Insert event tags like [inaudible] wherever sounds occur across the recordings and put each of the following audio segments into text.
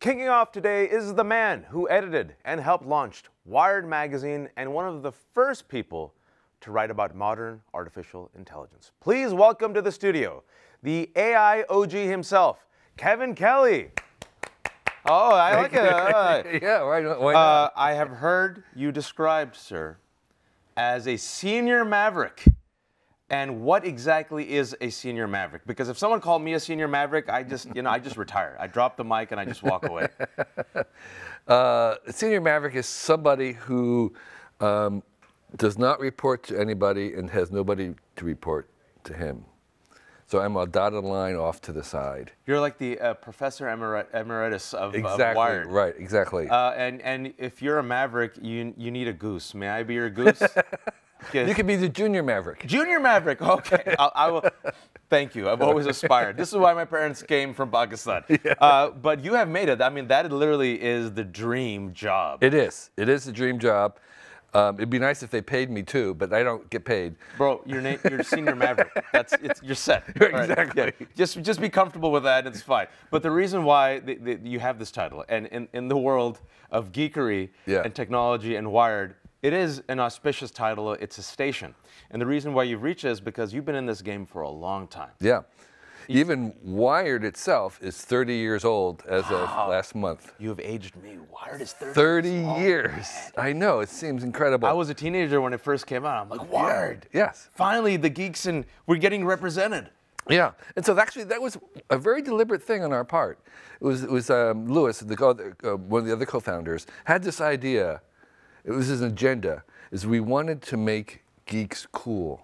Kicking off today is the man who edited and helped launch Wired magazine and one of the first people to write about modern artificial intelligence. Please welcome to the studio the AI OG himself, Kevin Kelly. Oh, I like it. Uh, [laughs] yeah, why, not- uh, not? I have heard you described, sir, as a senior maverick. And what exactly is a senior maverick? Because if someone called me a senior maverick, I just, you know, I just retire. I drop the mic and I just walk away. [laughs] Uh, senior maverick is somebody who um, does not report to anybody and has nobody to report to him. So I'm a dotted line off to the side. You're like the uh, professor emerit- emeritus of, of Exactly. Wired. Right. Exactly. Uh, and and if you're a maverick, you you need a goose. May I be your goose? [laughs] you could be the junior maverick. Junior Maverick. Okay, [laughs] I'll, I will. Thank you. I've always aspired. This is why my parents came from Pakistan. [laughs] Uh, but you have made it. I mean, that literally is the dream job. It is. It is the dream job. Um, it'd be nice if they paid me too, but I don't get paid. Bro, your name, you're senior maverick. That's it's, you're set. [laughs] Right, Exactly. yeah. Just just be comfortable with that. It's fine. But the reason why the, the, you have this title, and in, in the world of geekery Yeah. and technology and Wired, it is an auspicious title. It's a station, and the reason why you've reached it is because you've been in this game for a long time. Yeah. Even Wired itself is 30 years old as of last month. You have aged me. Wired is 30. 30 years. I know. It seems incredible. I was a teenager when it first came out. I'm like, Wired. Yes. Finally, the geeks and we're getting represented. Yeah, and so actually that was a very deliberate thing on our part. It was it was um, Louis, the uh, one of the other co-founders, had this idea. It was his agenda. Is we wanted to make geeks cool,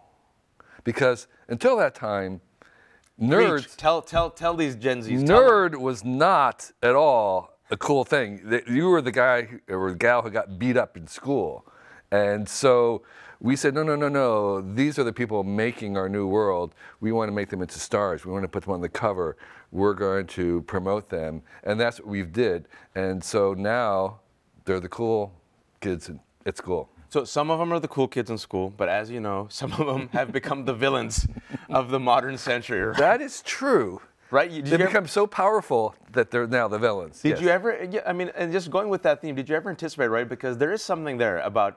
because until that time, nerds Reach. Tell tell tell these Gen Zs. nerd was not at all a cool thing. You were the guy or the gal who got beat up in school. And so we said, no, no, no, no. These are the people making our new world. We want to make them into stars. We want to put them on the cover. We're going to promote them. And that's what we've did. And so now they're the cool kids in- at school. So some of them are the cool kids in school, but as you know, some of them have become the villains of the modern century. Right? [laughs] That is true. Right? You- They you, ever, become so powerful that they're now the villains. did Yes. you ever? I mean, and just going with that theme, did you ever anticipate, right? Because there is something there about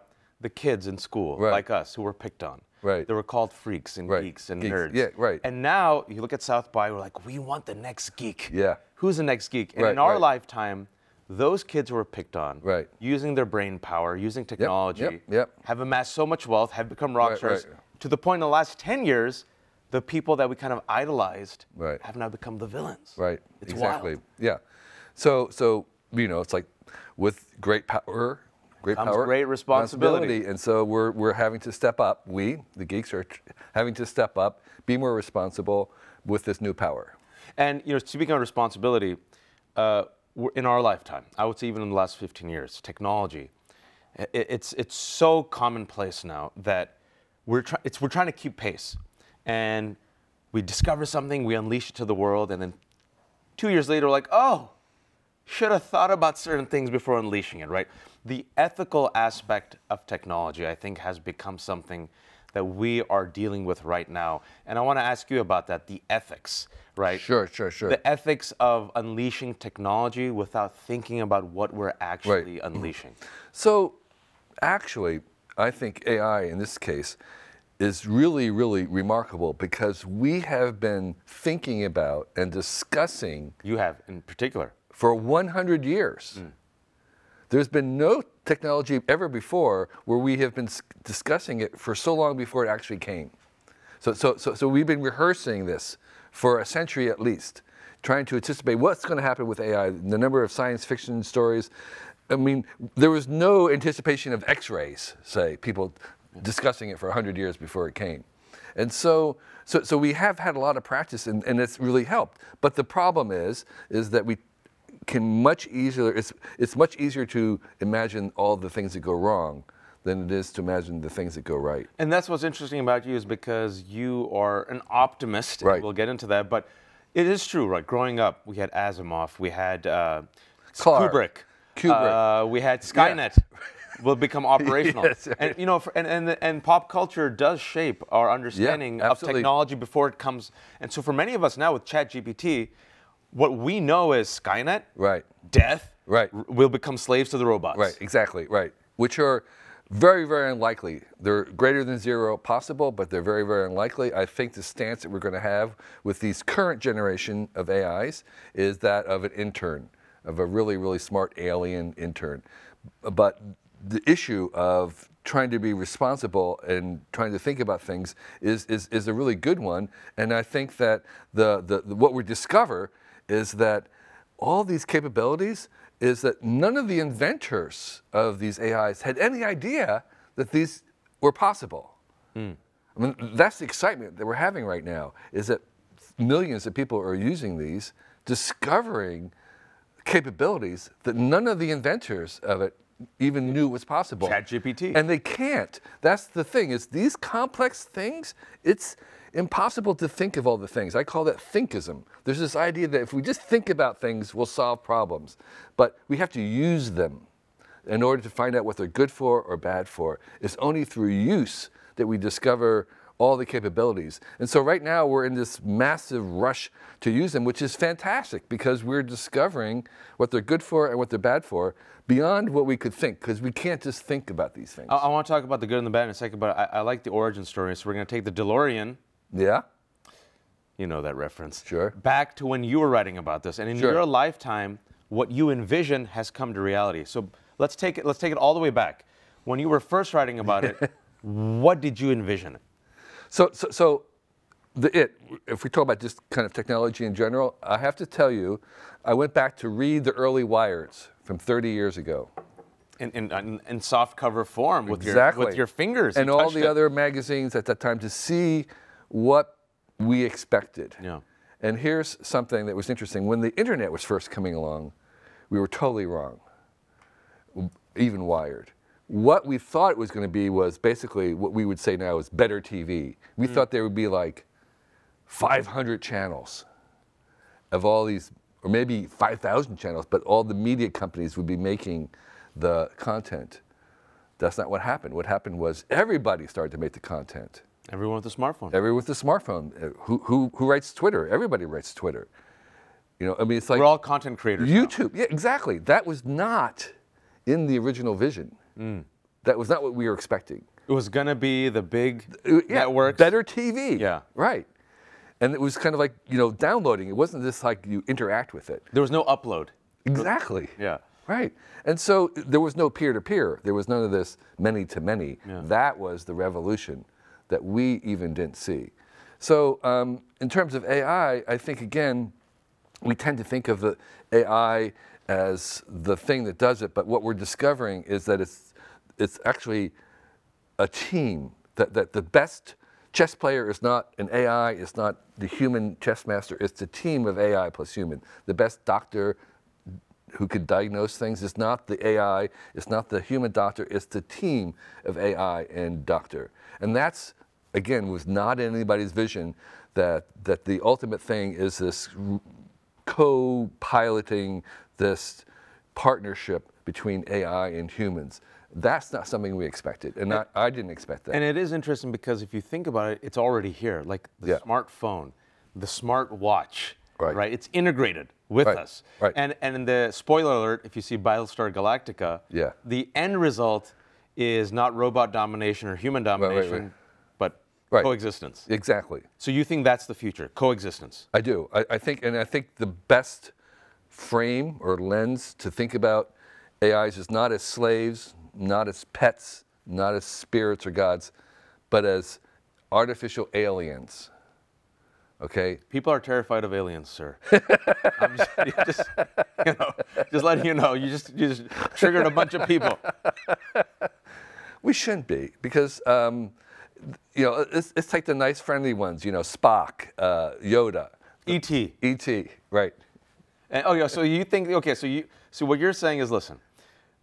the kids in school, Right. like us, who were picked on. Right. They were called freaks and Right. geeks and Geeks. nerds. Yeah, right. And now you look at South by, we're like, we want the next geek. Yeah. Who's the next geek? And Right, in our right. lifetime, those kids who were picked on, Right. using their brain power, using technology, yep, yep. have amassed so much wealth, have become rock Right, stars, right. to the point in the last 10 years, the people that we kind of idolized Right. have now become the villains. Right. It's exactly. wild. Yeah. So so you know, it's like with great power, great Comes power, great responsibility. And so we're we're having to step up. We, the geeks, are having to step up, be more responsible with this new power. And you know, speaking of responsibility, uh, in our lifetime, I would say even in the last 15 years, technology, i- it's it's so commonplace now that we're try- it's we're trying to keep pace, and we discover something, we unleash it to the world, and then two years later, we're like, oh, should have thought about certain things before unleashing it, right? The ethical aspect of technology, I think, has become something that we are dealing with right now. And I want to ask you about that the ethics, right? Sure, sure, sure. The ethics of unleashing technology without thinking about what we're actually unleashing. [clears throat] So, actually, I think AI in this case is really, really remarkable because we have been thinking about and discussing You have, in particular. for 100 years. Mm. There's been no technology ever before where we have been discussing it for so long before it actually came. So, so, so, so we've been rehearsing this for a century at least, trying to anticipate what's going to happen with AI, the number of science fiction stories. I mean, there was no anticipation of X-rays, say, people discussing it for 100 years before it came. And so, so, so we have had a lot of practice and, and it's really helped. But the problem is, is that we can much easier, it's, it's much easier to imagine all the things that go wrong than it is to imagine the things that go right. And that's what's interesting about you is because you are an optimist. Right. We'll get into that, but it is true, right? Growing up, we had Asimov, we had uh, Kubrick, Kubrick. Uh, we had Skynet. Will become [laughs] operational, Yes, right. and you know, for, and, and and pop culture does shape our understanding of technology before it comes. And so, for many of us now with ChatGPT, what we know is Skynet, Right. death. Right. We'll become slaves to the robots. Right, exactly, right. Which are very, very unlikely. They're greater than zero possible, but they're very, very unlikely. I think the stance that we're going to have with these current generation of AIs is that of an intern, of a really, really smart alien intern. But the issue of trying to be responsible and trying to think about things is, is, is a really good one. And I think that the, the, the what we discover is that all these capabilities is that none of the inventors of these AIs had any idea that these were possible. Hmm. I mean, that's the excitement that we're having right now is that millions of people are using these, discovering capabilities that none of the inventors of it even knew was possible. ChatGPT. And they can't. That's the thing is these complex things, it's impossible to think of all the things. I call that thinkism. There's this idea that if we just think about things, we'll solve problems. But we have to use them in order to find out what they're good for or bad for. It's only through use that we discover all the capabilities. And so right now we're in this massive rush to use them, which is fantastic because we're discovering what they're good for and what they're bad for beyond what we could think, because we can't just think about these things. I, I want to talk about the good and the bad in a second, but I, I like the origin story. So we're going to take the DeLorean. Yeah? You know that reference. Sure. Back to when you were writing about this, and in Sure. your lifetime, what you envision has come to reality. So let's take it. Let's take it all the way back. When you were first writing about it, [laughs] what did you envision? So, so, so the it, if we talk about just kind of technology in general, I have to tell you, I went back to read the early wires from 30 years ago. In, in, in, in soft cover form with Exactly. your with your fingers and you all the it. other magazines at that time to see what we expected. Yeah. And here's something that was interesting. When the internet was first coming along, we were totally wrong, even wired. What we thought it was going to be was basically what we would say now is better TV. We mm. thought there would be like 500 channels of all these, or maybe 5,000 channels, but all the media companies would be making the content. That's not what happened. What happened was everybody started to make the content. Everyone with a smartphone. Everyone with a smartphone. Uh, Who, who, who writes Twitter? Everybody writes Twitter. You know, I mean, it's like We're all content creators. now. YouTube. Yeah, exactly. That was not in the original vision. Mm. That was not what we were expecting. It was gonna be the big Uh, yeah, networks. Better TV. Yeah. Right. And it was kind of like, you know, downloading. It wasn't just like you interact with it. There was no upload. Exactly. Yeah. Right. And so there was no peer to peer. There was none of this many to many. Yeah. That was the revolution that we even didn't see. So, um, in terms of AI, I think again, we tend to think of the AI as the thing that does it, but what we're discovering is that it's, it's actually a team. That, that the best chess player is not an AI, it's not the human chess master, it's the team of AI plus human. The best doctor who could diagnose things is not the AI, it's not the human doctor, it's the team of AI and doctor. And that's, again, was not in anybody's vision that, that the ultimate thing is this co piloting, this partnership between AI and humans. That's not something we expected, and I, I didn't expect that. And it is interesting because if you think about it, it's already here. Like the Yeah. smartphone, the smart watch, Right. Right? It's integrated with Right, us. right. And and in the spoiler alert, if you see Battlestar Galactica, Yeah. the end result is not robot domination or human domination, right. but coexistence. exactly. So you think that's the future, coexistence? I do. I, I think, and I think the best frame or lens to think about AIs is not as slaves, not as pets, not as spirits or gods, but as artificial aliens. Okay? People are terrified of aliens, sir. [laughs] I'm just, [laughs] you just, you know, just letting you know, you just, you just triggered a bunch of people. [laughs] We shouldn't be because, um, you know, let's, let's the nice, friendly ones. You know, Spock, uh, Yoda, E.T. E.T. Right? And, oh yeah, so you think okay? So you so what you're saying is, listen,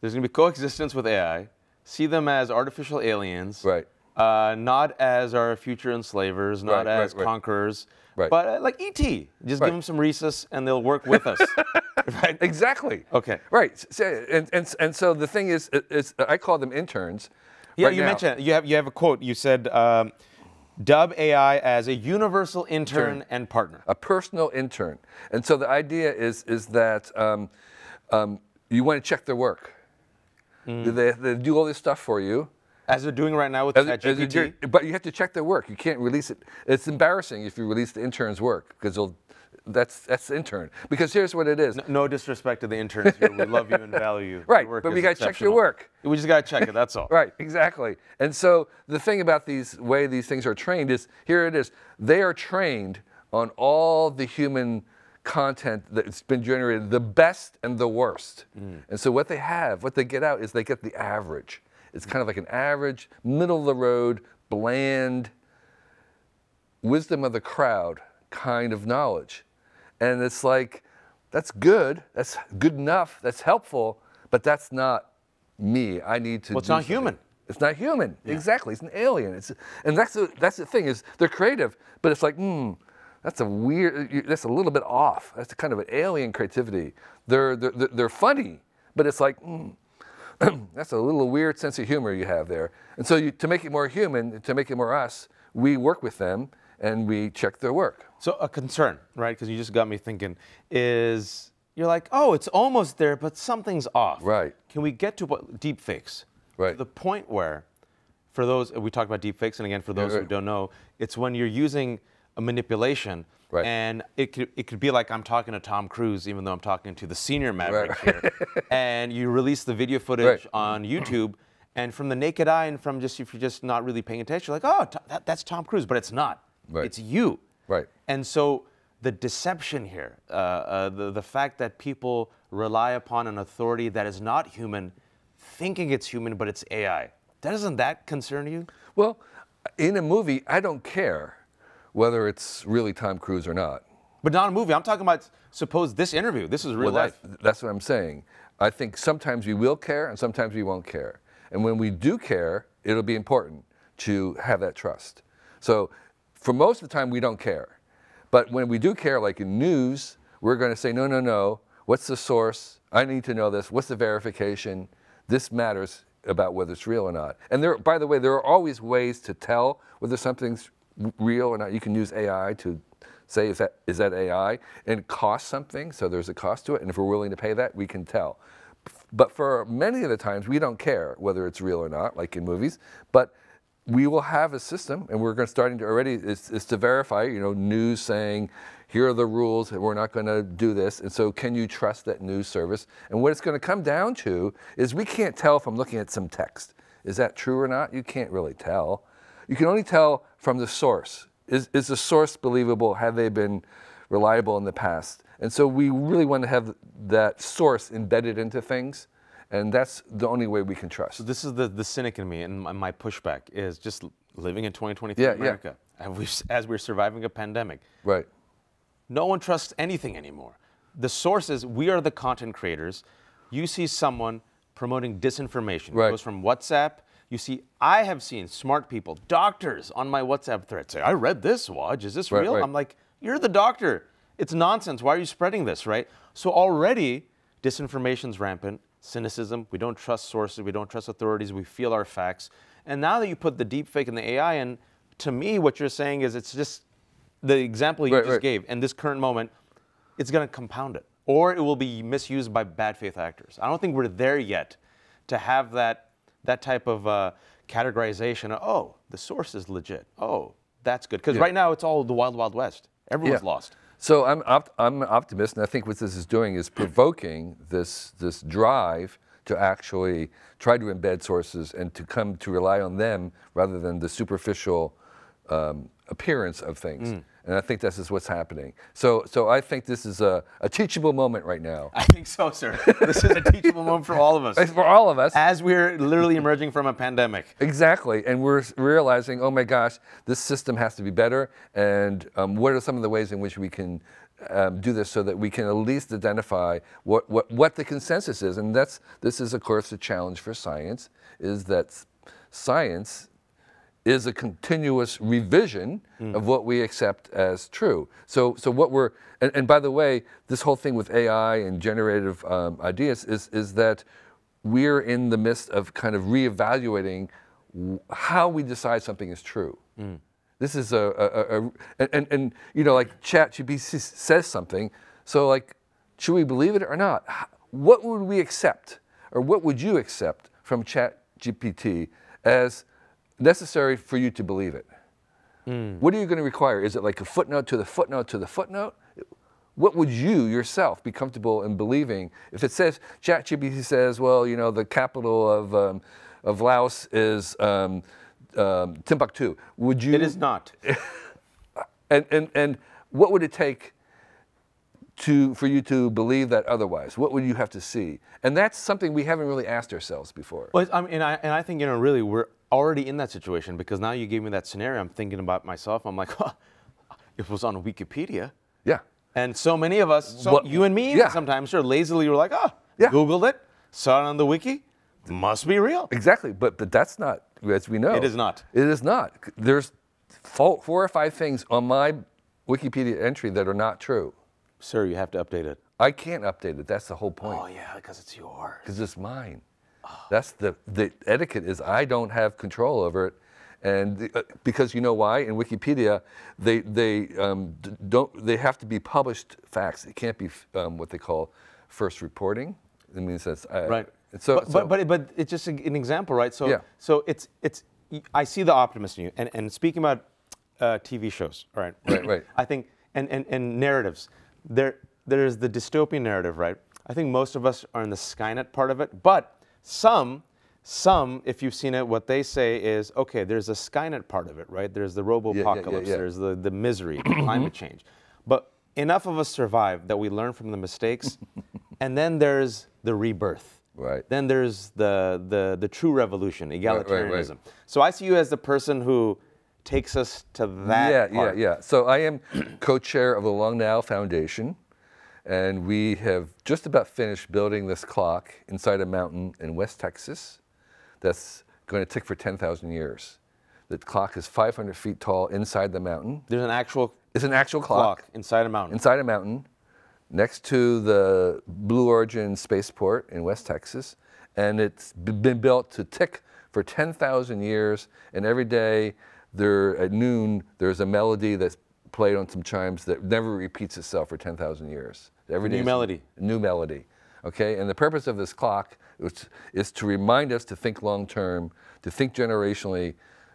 there's gonna be coexistence with AI. See them as artificial aliens, Right. Uh, not as our future enslavers, not Right, right, as right. conquerors, Right. but uh, like ET. Just Right. give them some Reese's, and they'll work with us, [laughs] right? Exactly. Okay. Right. So- and, and, and so the thing is, is I call them interns. Yeah, right you now. mentioned you have you have a quote. You said, um, "Dub AI as a universal intern Intern. and partner." a personal intern. And so the idea is is that um, um, you want to check their work. Mm. They, they do all this stuff for you. As they're doing right now with As- ChatGPT. but you have to check their work. You can't release it. It's embarrassing if you release the intern's work because they'll. That's that's the intern. Because here's what it is. No disrespect to the interns here. We love you and value you. [laughs] Your Right, work but we gotta check your work. We just gotta check it. That's all. [laughs] Right, exactly. And so the thing about these way these things are trained is here it is. They are trained on all the human content that's been generated, the best and the worst. Mm. And so what they have, what they get out is they get the average. It's kind of like an average, middle of the road, bland, wisdom of the crowd kind of knowledge. And it's like, that's good, that's good enough, that's helpful, but that's not me. I need to. Well, it's not something. human. It's not human. Exactly. It's an alien. It's, and that's the, that's the thing is they're creative, but it's like, hmm, that's a weird, that's a little bit off. That's a kind of an alien creativity. They're, they're, they're- they're funny, but it's like, hmm, [clears throat] that's a little weird sense of humor you have there. And so you, to make it more human, to make it more us, we work with them and we check their work. So a concern, right? Because you just got me thinking. Is you're like, oh, it's almost there, but something's off. Right. Can we get to what deep fakes? Right. The point where, for those we talked about deep fakes, and again, for those who right. don't know, it's when you're using a manipulation. Right. And it could, it could be like I'm talking to Tom Cruise, even though I'm talking to the senior Maverick here. [laughs] and you release the video footage Right. on YouTube, and from the naked eye, and from just if you're just not really paying attention, you're like, oh, that, that's Tom Cruise, but it's not. Right. It's you. Right. And so the deception here, uh, uh, the, the fact that people rely upon an authority that is not human, thinking it's human, but it's AI, doesn't that concern you? Well, in a movie, I don't care whether it's really Tom Cruise or not. But not a movie. I'm talking about, suppose this interview, this is real Well, life. that's, that's what I'm saying. I think sometimes we will care and sometimes we won't care. And when we do care, it'll be important to have that trust. So for most of the time, we don't care. But when we do care, like in news, we're going to say, no, no, no. What's the source? I need to know this. What's the verification? This matters about whether it's real or not. And there, by the way, there are always ways to tell whether something's real or not. You can use AI to say, is that, is that AI? And it costs something, so there's a cost to it. And if we're willing to pay that, we can tell. But for many of the times, we don't care whether it's real or not, like in movies. But we will have a system, and we're going to starting to already is, to verify. You know, news saying, here are the rules, and we're not going to do this. And so, can you trust that news service? And what it's going to come down to is we can't tell from looking at some text. Is that true or not? You can't really tell. You can only tell from the source. Is, is the source believable? Have they been reliable in the past? And so we really want to have that source embedded into things, and that's the only way we can trust. This is the, the cynic in me, and my, my pushback is just living in 2023 Yeah, yeah. America, and we, as we're surviving a pandemic. Right. No one trusts anything anymore. The sources, we are the content creators. You see someone promoting disinformation. Right. It goes from WhatsApp. You see, I have seen smart people, doctors on my WhatsApp thread say, I read this, Waj. Is this Right, real? right. I'm like, you're the doctor. It's nonsense. Why are you spreading this, right? So already, disinformation's rampant, cynicism, we don't trust sources, we don't trust authorities, we feel our facts. And now that you put the deep fake and the AI in, to me, what you're saying is it's just the example you Right, just right. gave in this current moment, it's going to compound it, or it will be misused by bad faith actors. I don't think we're there yet to have that that type of uh, categorization. Of, oh, the source is legit. Oh, that's good. Because Yeah. right now it's all the wild, wild west. Everyone's Yeah. lost. So I'm, opt- I'm an optimist, and I think what this is doing is provoking this, this drive to actually try to embed sources and to come to rely on them rather than the superficial um, appearance of things. And I think this is what's happening. So, so I think this is a, a teachable moment right now. I think so, sir. this is a teachable moment for all of us. [laughs] For all of us. As we're literally emerging from a pandemic. Exactly, and we're realizing, oh my gosh, this system has to be better. And um, what are some of the ways in which we can um, do this so that we can at least identify what, what, what the consensus is? And that's this is of course a challenge for science, is that science is a continuous revision of what we accept as true. So, so what we're, and, and by the way, this whole thing with AI and generative um, ideas is, is that we're in the midst of kind of reevaluating how we decide something is true. This is a, a, a, a and, and, you know, like ChatGPT says something, so like, should we believe it or not? What would we accept, or what would you accept from ChatGPT as necessary for you to believe it? What are you going to require? Is it like a footnote to the footnote to the footnote? What would you yourself be comfortable in believing if it says ChatGPT says, well, you know, the capital of um, of Laos is um, um, Timbuktu? Would you? It is not. [laughs] And, and, and what would it take to, for you to believe that otherwise? What would you have to see? And that's something we haven't really asked ourselves before. Well, I mean, and I, and I think, you know, really, we're already in that situation because now you gave me that scenario. I'm thinking about myself. I'm like, [laughs] huh, it was on Wikipedia. Yeah. And so many of us, so What- you and me, yeah. sometimes sure lazily we're like, oh, Yeah. Googled it, saw it on the wiki, must be real. Exactly. But, but that's not, as we know. It is not. It is not. There's four or five things on my Wikipedia entry that are not true. Sir, you have to update it. I can't update it. That's the whole point. Oh yeah, because it's yours. because it's mine. That's the the etiquette is I don't have control over it, and the- uh, because you know why in Wikipedia they they um, d- don't they have to be published facts. It can't be f- um, what they call first reporting. It means that's uh, Right. So, but, so- but, but but it's just an example, right? So Yeah. so it's it's I see the optimist in you. And and speaking about uh, TV shows, all right? Right, right. [clears throat] I think and, and and narratives. There there's the dystopian narrative, right? I think most of us are in the Skynet part of it, but some some, if you've seen it, what they say is, okay, there's a Skynet part of it, right? There's the robo-apocalypse, yeah. there's the, the misery, [clears throat] the climate change. But enough of us survive that we learn from the mistakes, [laughs] and then there's the rebirth. Right. Then there's the, the, the true revolution, right, egalitarianism. right. So I see you as the person who takes us to that yeah, part. yeah, yeah. So I am [clears throat] co-chair of the Long Now Foundation, and we have just about finished building this clock inside a mountain in West Texas. That's going to tick for 10,000 years. The clock is 500 feet tall inside the mountain. There's an actual It's an actual clock, clock inside a mountain. inside a mountain next to the Blue Origin spaceport in West Texas. And it's been built to tick for 10,000 years. And every day there, at noon, there's a melody that's played on some chimes that never repeats itself for 10,000 years. Every New melody. New melody. Okay? And the purpose of this clock is, is to remind us to think long term, to think generationally,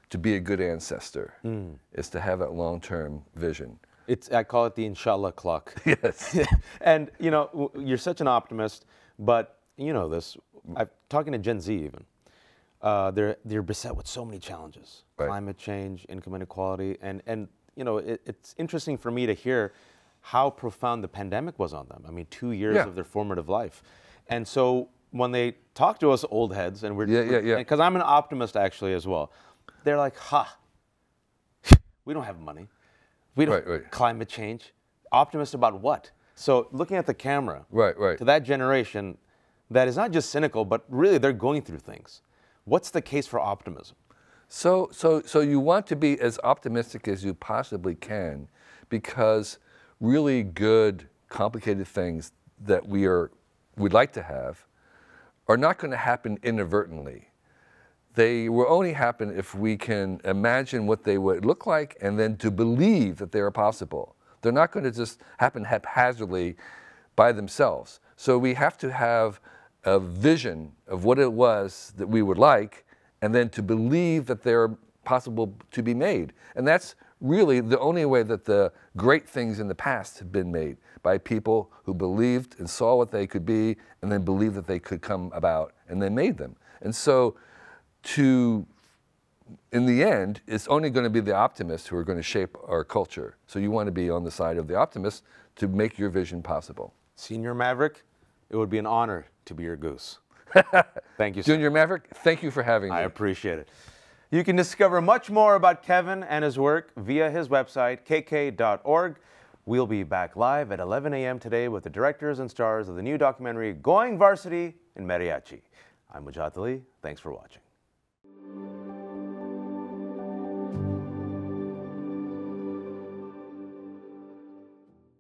to be a good ancestor, Hmm. is to have that long term vision. It's, I call it the inshallah clock. [laughs] [laughs] Yes. and you know, you're such an optimist, but you know this. I'm talking to Gen Z even. Uh, they're they're beset with so many challenges: Right. climate change, income inequality, and and you know, it, it's interesting for me to hear how profound the pandemic was on them. I mean, two years Yeah. of their formative life, and so when they talk to us old heads, and we're Yeah, yeah, yeah. because I'm an optimist actually as well. They're like, "Ha, we don't have money. We don't Right, right. climate change. Optimist about what? So looking at the camera, Right, right. to that generation that is not just cynical, but really they're going through things. What's the case for optimism? So, so, so you want to be as optimistic as you possibly can, because really good, complicated things that we are would like to have are not going to happen inadvertently. They will only happen if we can imagine what they would look like and then to believe that they are possible. They're not going to just happen haphazardly by themselves. So we have to have a vision of what it was that we would like and then to believe that they're possible to be made. And that's really the only way that the great things in the past have been made by people who believed and saw what they could be and then believed that they could come about and then made them. And so to in the end, it's only going to be the optimists who are going to shape our culture. So you want to be on the side of the optimists to make your vision possible. Senior Maverick, it would be an honor to be your goose. [laughs] Thank you, sir. Junior Maverick, thank you for having me. I appreciate it. You can discover much more about Kevin and his work via his website, kk.org. We'll be back live at 11 a.m. today with the directors and stars of the new documentary Going Varsity in Mariachi. I'm Wajahat Ali. Thanks for watching.